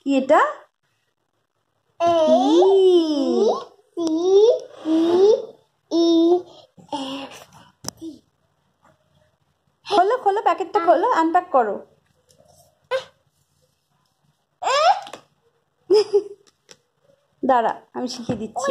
কি এটা? A E C D E F খোলো খোলো প্যাকেটটা খোলো আনপ্যাক করো। দাঁড়া আমি শিখিয়ে দিচ্ছি।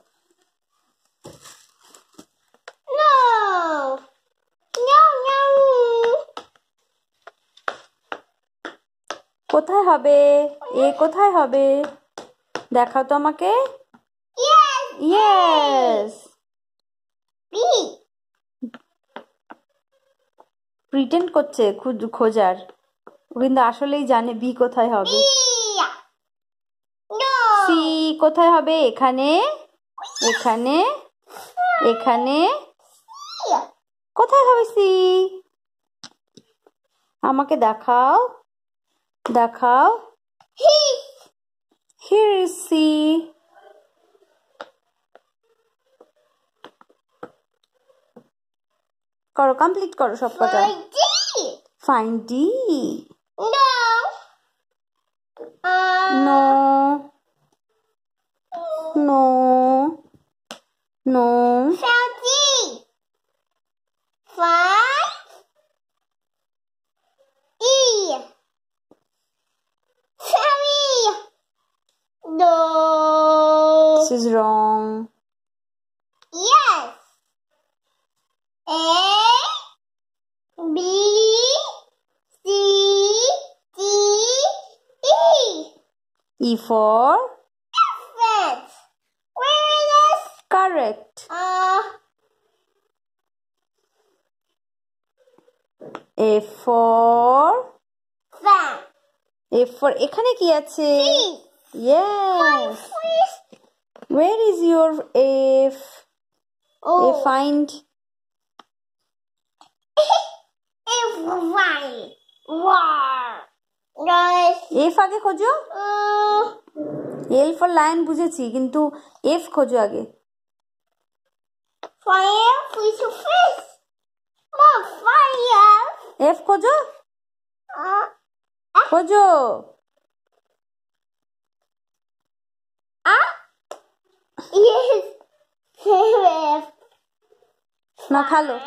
কোথায় হবে? এ কোথায় হবে? দেখাও তো আমাকে। ইয়েস প্রিটেন্ড করছে খুঁজ- খোঁজার। কিন্তু আসলেই জানে বি কোথায় হবে। সি কোথায় হবে? এখানে। এখানে। এখানে। কোথায় হবে সি আমাকে দেখাও। দেখাও He! হিয়ার ইজ সি করো কমপ্লিট করো সব কটা For D! Fine D No! No no no Found D! Five! This is wrong. Yes! A! B! C! D! E! E for Elephant! Where it is? correct. Uh, F for fan. F for এখানে কি আছে? Please. Yes. Where is your F? Oh. A find It's right. War. Guys. F আগে খোঁজো Uh, L for lion বুঝেছি কিন্তু F খোঁজো আগে fire. Fish. Fish. More fire. F খোঁজো Uh, খোঁজো না খালো।